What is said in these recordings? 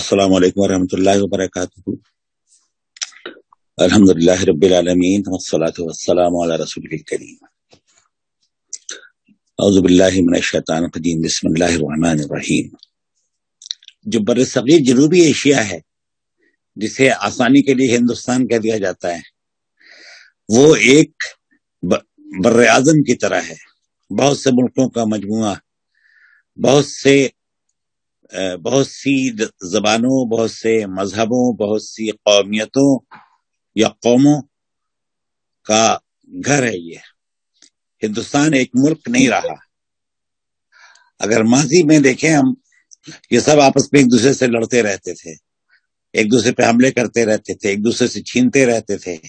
अस्सलाम वालेकुम वरहमतुल्लाहि वबरकातुहू अल्हम्दुलिल्लाह रब्बिल आलमीन वस्सलातु वस्सलामु अला रसूलिल करीम औज़ु बिल्लाहि मिनश शैतानिर रजीम बिस्मिल्लाहिर रहमानिर रहीम जो बर सगीर जनूबी एशिया है, जिसे आसानी के लिए हिंदुस्तान कह दिया जाता है, वो एक बर आज़म की तरह है। बहुत से मुल्कों का मजमुआ, बहुत से बहुत सी जबानों, बहुत से मजहबों, बहुत सी कौमियतों या कौमों का घर है ये। हिंदुस्तान एक मुल्क नहीं रहा। अगर माजी में देखें हम, ये सब आपस में एक दूसरे से लड़ते रहते थे। एक दूसरे पे हमले करते रहते थे, एक दूसरे से छीनते रहते थे।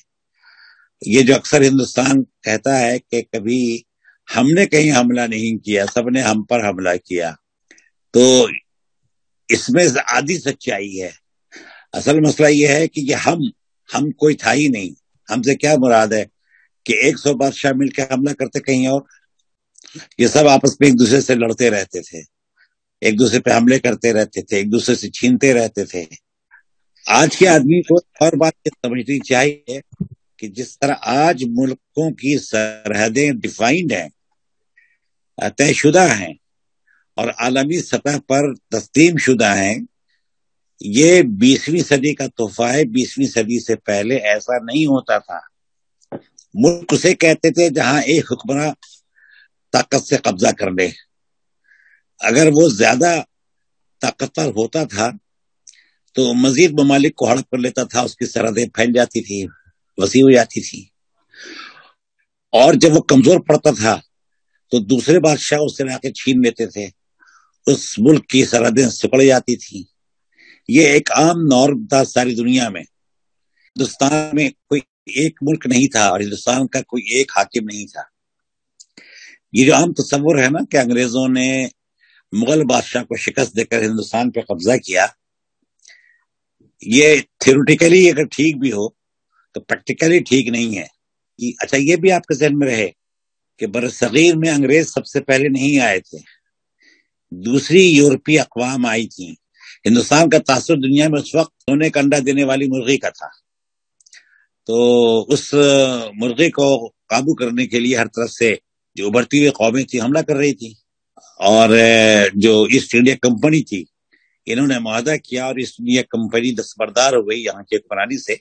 ये जो अक्सर हिंदुस्तान कहता है कि कभी हमने कहीं हमला नहीं किया, सबने हम पर हमला किया। तो इसमें आधी सच्चाई है। असल मसला यह है कि ये हम हम कोई था ही नहीं। हमसे क्या मुराद है कि एक सौ बादशाह मिलकर हमला करते कहीं और? ये सब आपस में एक दूसरे से लड़ते रहते थे। एक दूसरे पे हमले करते रहते थे, एक दूसरे से छीनते रहते थे। आज के आदमी को हर बात समझनी चाहिए कि जिस तरह आज मुल्कों की सरहदें डिफाइंड हैं तयशुदा हैं और आलमी सतह पर तस्लीम शुदा हैं। ये बीसवीं सदी का तोहफा है। बीसवीं सदी से पहले ऐसा नहीं होता था। मुल्क उसे कहते थे जहाँ एक हुक्मरान ताकत से कब्जा कर ले। अगर वो ज़्यादा ताकतवर होता था तो मजीद ममालिक को हड़प कर लेता था, उसकी सरहदें फैल जाती थी वसी हो जाती थी। और जब वो कमज़ोर पड़ता था तो दूसरे बादशाह उससे आके छीन लेते थे। उस मुल्क की सरहदें सिपड़ जाती थी। ये एक आम नॉर्म था सारी दुनिया में। हिंदुस्तान में कोई एक मुल्क नहीं था और हिंदुस्तान का कोई एक हाकिम नहीं था। ये जो आम तस्वुर है ना कि अंग्रेज़ों ने मुगल बादशाह को शिकस्त देकर हिंदुस्तान पर कब्जा किया, ये थियोरटिकली अगर ठीक भी हो तो प्रैक्टिकली ठीक नहीं है। कि अच्छा ये भी आपके जहन में रहे कि बर सगीर में अंग्रेज़ सबसे पहले नहीं आए थे। दूसरी यूरोपीय अकवाम आई थी। हिंदुस्तान का तासर दुनिया में उस वक्त सोने का अंडा देने वाली मुर्गी का था। तो उस मुर्गी को काबू करने के लिए हर तरफ़ से जो उभरती हुई कौमें थी, हमला कर रही थी। और जो ईस्ट इंडिया कंपनी थी, इन्होंने मुआदा किया और ईस्ट इंडिया कंपनी दस्तबरदार हो गई यहाँ के हुक्मरानी से।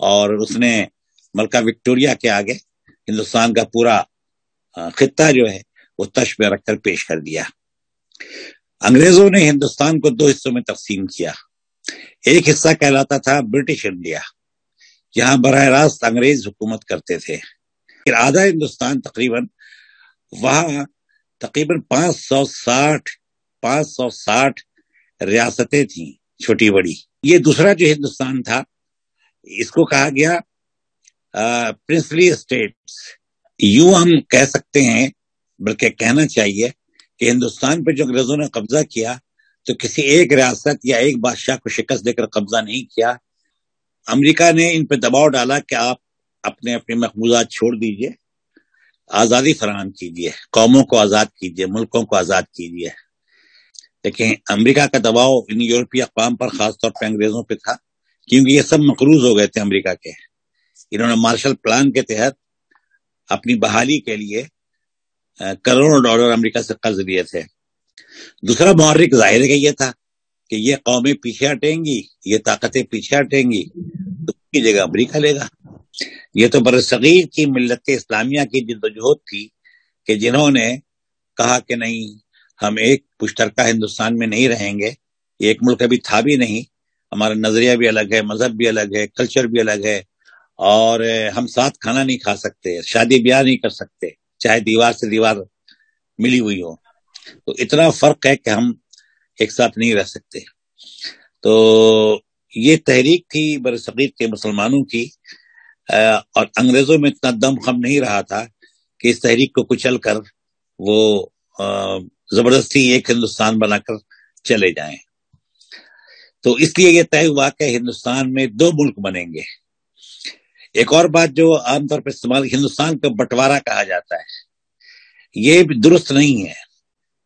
और उसने मलका विक्टोरिया के आगे हिंदुस्तान का पूरा खिता जो है, वो तश में रखकर पेश कर दिया। अंग्रेज़ों ने हिंदुस्तान को दो हिस्सों में तकसीम किया। एक हिस्सा कहलाता था ब्रिटिश इंडिया, जहाँ बरह रास्त अंग्रेज़ हुकूमत करते थे। फिर आधा हिंदुस्तान तकरीबन वहाँ तकरीबन पाँच सौ साठ, पाँच सौ साठ रियासतें थी, छोटी बड़ी। ये दूसरा जो हिंदुस्तान था, इसको कहा गया प्रिंसली स्टेट्स यूँ हम कह सकते हैं, बल्कि कहना चाहिए कि हिंदुस्तान पर जो अंग्रेज़ों ने कब्जा किया तो किसी एक रियासत या एक बादशाह को शिकस्त देकर कब्जा नहीं किया। अमेरिका ने इन पर दबाव डाला कि आप अपने अपने महबूजात छोड़ दीजिए, आज़ादी फराहम कीजिए, कौमों को आज़ाद कीजिए, मुल्कों को आज़ाद कीजिए। लेकिन अमेरिका का दबाव इन यूरोपीय अकवाम पर खासतौर पर अंग्रेज़ों पे था, क्योंकि ये सब मकरूज हो गए थे अमेरिका के। इन्होंने मार्शल प्लान के तहत अपनी बहाली के लिए करोड़ों डॉलर अमेरिका से कर्ज लिए थे। दूसरा मुहर्रिक ज़ाहिर का ये था कि ये कौमें पीछे हटेंगी, ये ताकतें पीछे हटेंगी तो उसकी जगह अमरीका लेगा ये तो बरसगीर की मिलत इस्लामिया की जिद्दोजहद थी कि जिन्होंने कहा कि नहीं, हम एक पुश्तरका हिंदुस्तान में नहीं रहेंगे, एक मुल्क अभी था भी नहीं, हमारा नज़रिया भी अलग है, मज़हब भी अलग है, कल्चर भी अलग है, और हम साथ खाना नहीं खा सकते, शादी ब्याह नहीं कर सकते। चाहे दीवार से दीवार मिली हुई हो। तो इतना फ़र्क है कि हम एक साथ नहीं रह सकते। तो ये तहरीक थी बरसगीर के मुसलमानों की और अंग्रेज़ों में इतना दम खम नहीं रहा था कि इस तहरीक को कुचल कर वो ज़बरदस्ती एक हिंदुस्तान बनाकर चले जाएँ। तो इसलिए यह तय हुआ कि हिंदुस्तान में दो मुल्क बनेंगे। एक और बात जो आमतौर पर इस्तेमाल हिंदुस्तान का बंटवारा कहा जाता है, ये दुरुस्त नहीं है,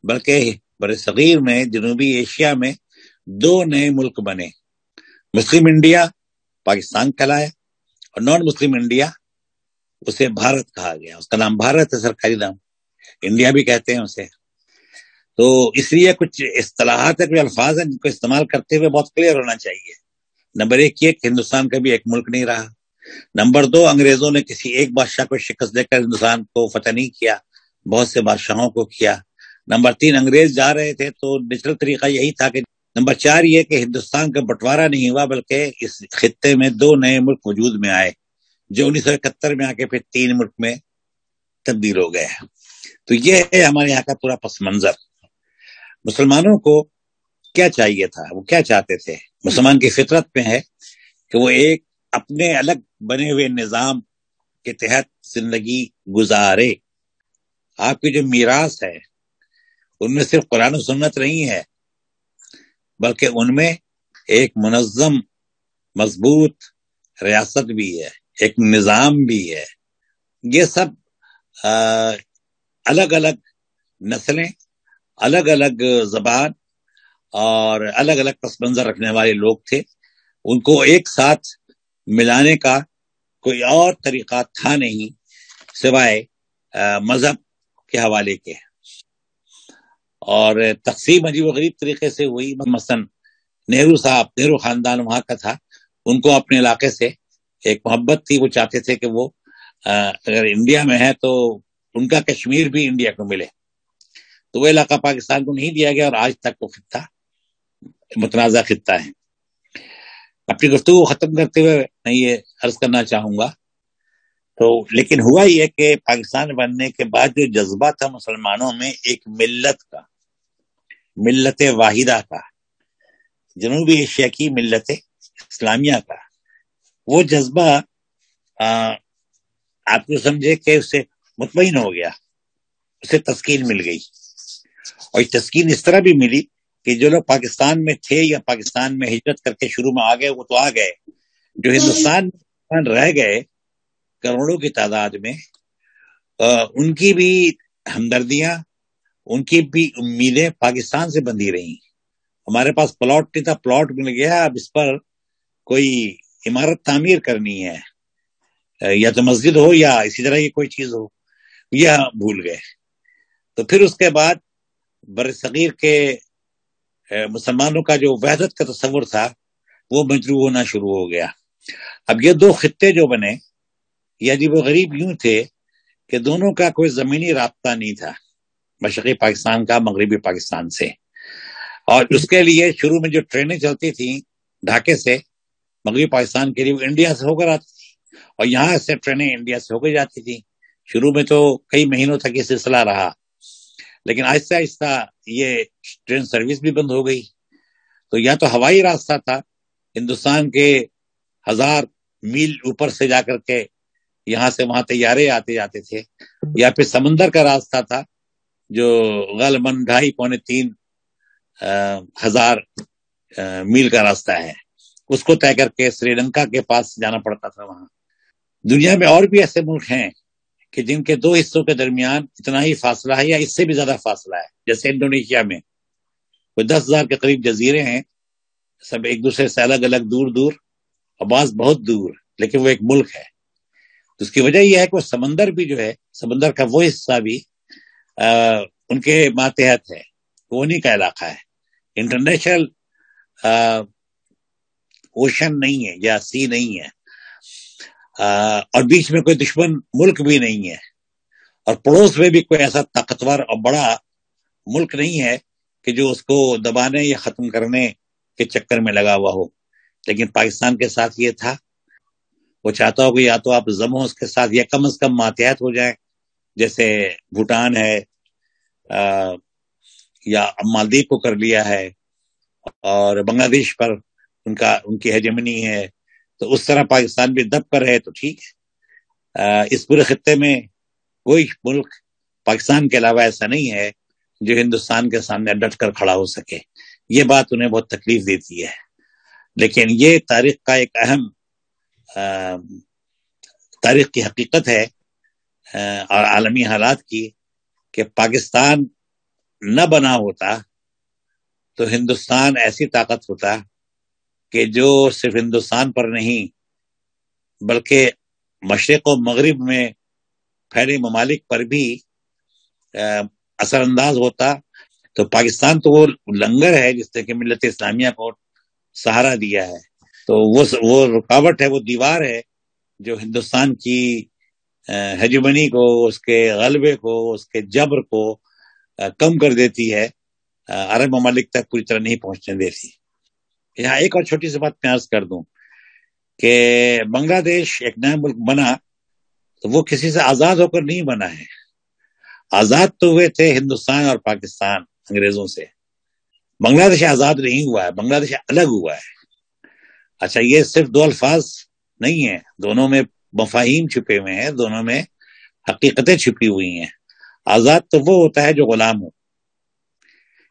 बल्कि बर सगीर में, जनूबी एशिया में दो नए मुल्क बने। मुस्लिम इंडिया पाकिस्तान कहलाया और नॉन मुस्लिम इंडिया उसे भारत कहा गया। उसका नाम भारत है, सरकारी नाम। इंडिया भी कहते हैं उसे। तो इसलिए कुछ असलाहत है, कुछ अल्फाज हैं जिनको इस्तेमाल करते हुए बहुत क्लियर होना चाहिए। नंबर एक ये कि हिंदुस्तान भी एक मुल्क नहीं रहा। नंबर दो अंग्रेज़ों ने किसी एक बादशाह को शिकस्त देकर हिंदुस्तान को फतेह नहीं किया, बहुत से बादशाहों को किया। नंबर तीन, अंग्रेज़ जा रहे थे तो नेचुरल तरीका यही था कि नंबर चार ये कि हिंदुस्तान का बंटवारा नहीं हुआ, बल्कि इस खत्ते में दो नए मुल्क वजूद में आए, जो उन्नीस सौ इकहत्तर में आके फिर तीन मुल्क में तब्दील हो गए। तो ये है हमारे यहाँ का पूरा पस मंजर। मुसलमानों को क्या चाहिए था? वो क्या चाहते थे? मुसलमान की फितरत में है कि वो एक अपने अलग बने हुए निज़ाम के तहत ज़िंदगी गुजारे। आपकी जो मीरास है उनमें सिर्फ़ कुरान सुन्नत नहीं है बल्कि उनमें एक मुनज़म मज़बूत रियासत भी है एक निज़ाम भी है। ये सब आ, अलग अलग नस्लें अलग अलग जबान और अलग अलग पस मंजर रखने वाले लोग थे। उनको एक साथ मिलाने का कोई और तरीका था नहीं, सिवाय मज़हब के हवाले के। और तकसीम अजीब गरीब तरीके से हुई मसन नेहरू साहब, नेहरू खानदान वहाँ का था। उनको अपने इलाके से एक मोहब्बत थी, वो चाहते थे कि वो अगर इंडिया में है तो उनका कश्मीर भी इंडिया को मिले। तो वो इलाका पाकिस्तान को नहीं दिया गया और आज तक वो खत्ता, मुतनाज़ा खत्ता है। अपनी गुफ्तु खत्म करते हुए मैं ये अर्ज़ करना चाहूँगा। तो लेकिन हुआ ये कि पाकिस्तान बनने के बाद जो जज्बा था मुसलमानों में, एक मिल्लत का, मिल्लत वाहिदा का, जनूबी एशिया की मिल्लत इस्लामिया का, वो जज्बा आपको समझे कि उससे मुतमिन हो गया, उसे तस्कीन मिल गई। और तस्कीन इस तरह भी मिली कि जो लोग पाकिस्तान में थे या पाकिस्तान में हिजरत करके शुरू में आ गए वो तो आ गए। जो हिंदुस्तान रह गए करोड़ों की तादाद में आ, उनकी भी हमदर्दियाँ उनकी भी उम्मीदें पाकिस्तान से बंधी रही। हमारे पास प्लॉट नहीं था प्लॉट मिल गया अब इस पर कोई इमारत तामीर करनी है या तो मस्जिद हो या इसी तरह की कोई चीज़ हो यह भूल गए। तो फिर उसके बाद बर सगीर के मुसलमानों का जो वहदत का तस्वुर था वो मजरू होना शुरू हो गया। अब ये दो खत्ते जो बने यदि वो गरीब यूँ थे कि दोनों का कोई जमीनी रबता नहीं था मशरकी पाकिस्तान का मगरबी पाकिस्तान से। और उसके लिए शुरू में जो ट्रेनें चलती थी ढाके से मगरबी पाकिस्तान के लिए वो इंडिया से होकर आती थी और यहाँ से ट्रेनें इंडिया से होकर जाती थी। शुरू में तो कई महीनों तक ये सिलसिला रहा। लेकिन आहिस्ता आहिस्ता ये ट्रेन सर्विस भी बंद हो गई। तो या तो हवाई रास्ता था हिंदुस्तान के हज़ार मील ऊपर से जाकर के यहाँ से वहाँ तैयारे आते जाते थे या फिर समंदर का रास्ता था जो गलमन ढाई पौने तीन आ, हज़ार आ, मील का रास्ता है। उसको तय करके श्रीलंका के पास जाना पड़ता था वहाँ। दुनिया में और भी ऐसे मुल्क हैं कि जिनके दो हिस्सों के दरमियान इतना ही फासला है या इससे भी ज़्यादा फासला है। जैसे इंडोनेशिया में कोई दस हज़ार के करीब जजीरे हैं सब एक दूसरे से अलग अलग दूर दूर आवाज़ बहुत दूर लेकिन वो एक मुल्क है। तो उसकी वजह यह है कि समंदर भी जो है समंदर का वो हिस्सा भी आ, उनके मातहत है। वो उन्हीं का इलाका है। इंटरनेशनल ओशन नहीं है या सी नहीं है। और बीच में कोई दुश्मन मुल्क भी नहीं है। और पड़ोस में भी कोई ऐसा ताकतवर और बड़ा मुल्क नहीं है कि जो उसको दबाने या खत्म करने के चक्कर में लगा हुआ हो। लेकिन पाकिस्तान के साथ ये था। वो चाहता हो कि या तो आप जमो उसके साथ या कम अज कम मातहत हो जाए जैसे भूटान है आ, या मालदीव को कर लिया है और बांग्लादेश पर उनका उनकी हेजमनी है तो उस तरह पाकिस्तान भी दब कर है तो ठीक है। इस पूरे खत्ते में कोई मुल्क पाकिस्तान के अलावा ऐसा नहीं है जो हिंदुस्तान के सामने डट कर खड़ा हो सके। ये बात उन्हें बहुत तकलीफ़ देती है। लेकिन ये तारीख का एक अहम तारीख की हकीकत है और आलमी हालात की कि पाकिस्तान न बना होता तो हिंदुस्तान ऐसी ताकत होता कि जो सिर्फ़ हिंदुस्तान पर नहीं, बल्कि मशरक मगरब में फैले ममालिक पर भी असरअंदाज होता। तो पाकिस्तान तो वो लंगर है जिसने कि मिलत इस्लामिया को सहारा दिया है। तो वो वो रुकावट है, वो दीवार है जो हिंदुस्तान की हजमनी को, उसके गलबे को, उसके जबर को कम कर देती है। अरब ममालिक तक पूरी तरह नहीं पहुँचने देती। यहाँ एक और छोटी सी बात मैं अर्ज़ कर दूँ कि बांग्लादेश एक नया मुल्क बना तो वो किसी से आज़ाद होकर नहीं बना है। आज़ाद तो हुए थे हिंदुस्तान और पाकिस्तान अंग्रेज़ों से। बांग्लादेश आज़ाद नहीं हुआ है, बांग्लादेश अलग हुआ है। अच्छा ये सिर्फ़ दो अल्फाज नहीं है, दोनों में मफाहिम छुपे हुए हैं, दोनों में हकीकतें छुपी हुई हैं। आज़ाद तो वो होता है जो गुलाम हो,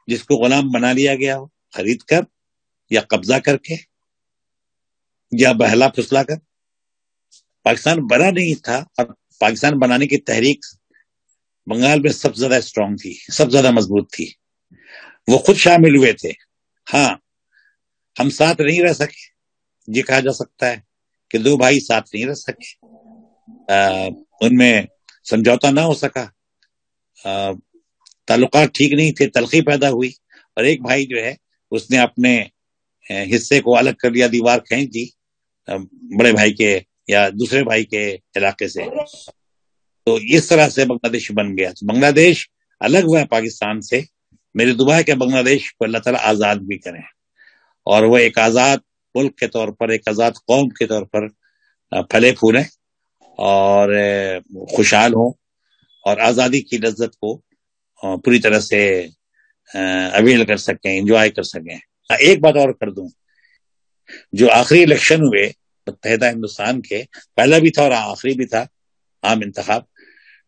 जिसको गुलाम बना लिया गया हो खरीद कर या कब्जा करके, या बहला फुसला कर। पाकिस्तान बना नहीं था और पाकिस्तान बनाने की तहरीक बंगाल में सबसे ज़्यादा स्ट्रांग थी, सबसे ज़्यादा मज़बूत थी। वो खुद शामिल हुए थे। हाँ हम साथ नहीं रह सके। ये कहा जा सकता है कि दो भाई साथ नहीं रह सके। उनमें समझौता ना हो सका। ताल्लुकात ठीक नहीं थे, तलखी पैदा हुई और एक भाई जो है, उसने अपने हिस्से को अलग कर लिया, दीवार खींच दी बड़े भाई के या दूसरे भाई के इलाके से। तो इस तरह से बांग्लादेश बन गया। तो बांग्लादेश अलग हुआ पाकिस्तान से। मेरी दुआ है कि बांग्लादेश को अल्लाह ताला आज़ाद भी करें। और वह एक आज़ाद मुल्क के तौर पर, एक आज़ाद कौम के तौर पर फले फूले और खुशहाल हो और आज़ादी की लज्जत को पूरी तरह से अवेल कर सकें, एंजॉय कर सकें। एक बात और कर दूँ। जो आखिरी इलेक्शन हुए मुतहदा हिंदुस्तान के, पहला भी था और आखिरी भी था, आम इंतखाब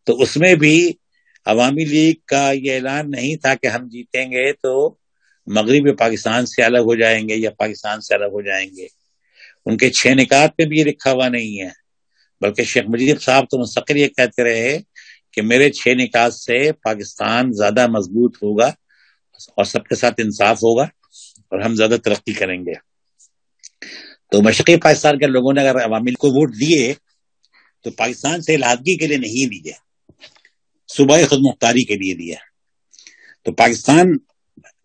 तो उसमें भी अवामी लीग का ये ऐलान नहीं था कि हम जीतेंगे तो मगरबी पाकिस्तान से अलग हो जाएँगे या पाकिस्तान से अलग हो जाएँगे। उनके छह निकात में भी ये लिखा हुआ नहीं है। बल्कि शेख मुजीब साहब तो मुस्तकिल ये कहते रहे कि मेरे छह निकात से पाकिस्तान ज़्यादा मज़बूत होगा और सबके साथ इंसाफ होगा। और हम ज़्यादा तरक्की करेंगे। तो मशरकी पाकिस्तान के लोगों ने अगर अवामिल को वोट दिए तो पाकिस्तान से लादगी के लिए नहीं दिए सुबह खुद मुख्तारी के लिए दिया तो पाकिस्तान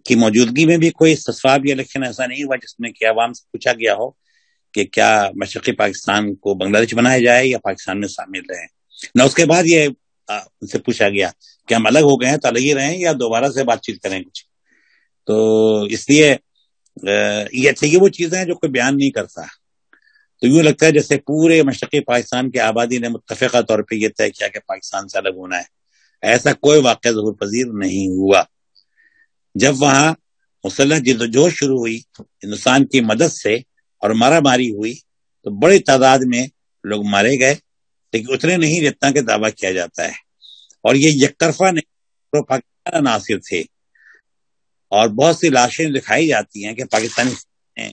की मौजूदगी में भी कोई ससवाब या इलेक्शन ऐसा नहीं हुआ जिसमें कि आवाम से पूछा गया हो कि क्या मशरकी पाकिस्तान को बांग्लादेश बनाया जाए या पाकिस्तान में शामिल रहे। न उसके बाद ये उनसे पूछा गया कि हम अलग हो गए हैं तो अलग ही रहें या दोबारा से बातचीत करें कुछ। तो इसलिए ये अच्छा ये वो चीज़ें हैं जो कोई बयान नहीं करता। तो यूँ लगता है जैसे पूरे मशरकी पाकिस्तान की आबादी ने मुतफ़ा तौर पर यह तय किया कि पाकिस्तान से अलग होना है। ऐसा कोई वाक़ ज़रूर पजीर नहीं हुआ। जब वहाँ मुसल्ह जिदोजोश शुरू हुई, हिंदुस्तान की मदद से और मारा मारी हुई तो बड़ी तादाद में लोग मारे गए, लेकिन उतने नहीं जितना के दावा किया जाता है। और ये यकतरफा नहीं तो पाकिस्तान नासिर थे। और बहुत सी लाशें दिखाई जाती हैं कि पाकिस्तानी ने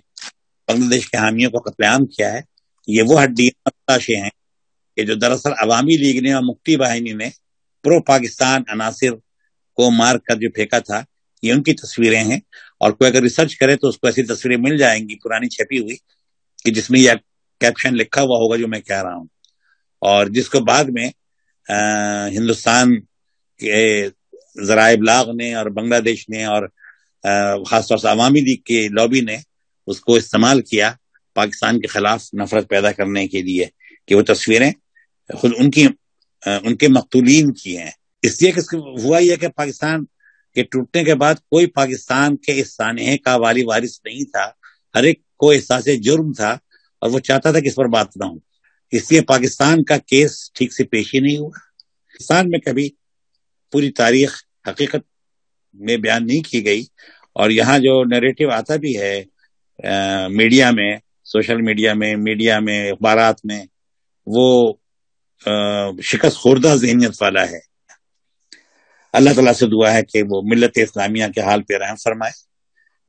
बांग्लादेश के हामियों को कत्लेआम किया है। ये वो हड्डियाँ लाशें हैं कि जो दरअसल अवामी लीग ने और मुक्ति बाहिनी ने प्रो पाकिस्तान अनासिर को मार कर जो फेंका था ये उनकी तस्वीरें हैं। और कोई अगर रिसर्च करे तो उसको ऐसी तस्वीरें मिल जाएँगी पुरानी छपी हुई कि जिसमें यह कैप्शन लिखा हुआ होगा जो मैं कह रहा हूँ। और जिसको बाद में आ, हिंदुस्तान के जराए ब्लाग ने और बांग्लादेश ने और खासतौर से अवामी लीग के लॉबी ने उसको इस्तेमाल किया पाकिस्तान के खिलाफ नफरत पैदा करने के लिए कि वो तस्वीरें खुद उनकी उनके मकतूलीन की हैं। इसलिए कि हुआ यह कि पाकिस्तान के टूटने के बाद कोई पाकिस्तान के इस सानहे का वाली वारिस नहीं था। हर एक को एहसास जुर्म था और वो चाहता था कि इस पर बात ना हो। इसलिए पाकिस्तान का केस ठीक से पेश ही नहीं हुआ। पाकिस्तान में कभी पूरी तारीख हकीकत में बयान नहीं की गई। और यहाँ जो नरेटिव आता भी है आ, मीडिया में सोशल मीडिया में मीडिया में अखबार में वो शिकस्त खुर्दा जहनीत वाला है। अल्लाह तला से दुआ है कि वो मिलत इस्लामिया के हाल पे रहम फरमाए।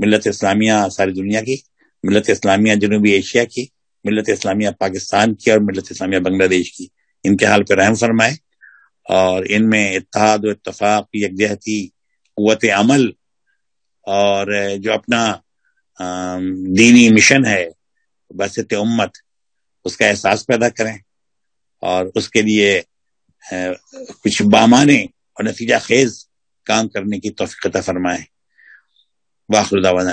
मिलत इस्लामिया सारी दुनिया की मिलत इस्लामिया जनूबी एशिया की मिलत इस्लामिया पाकिस्तान की और मिलत इस्लामिया बांग्लादेश की इनके हाल पे रहम फरमाए। और इनमें इतिहाद इतफाक यकजहती कुत अमल और जो अपना दीनी मिशन है बसत उम्मत, उसका एहसास पैदा करें और उसके लिए कुछ बामाने और नतीजा खेज काम करने की तोफ़ी फरमाए। वाखुरदावान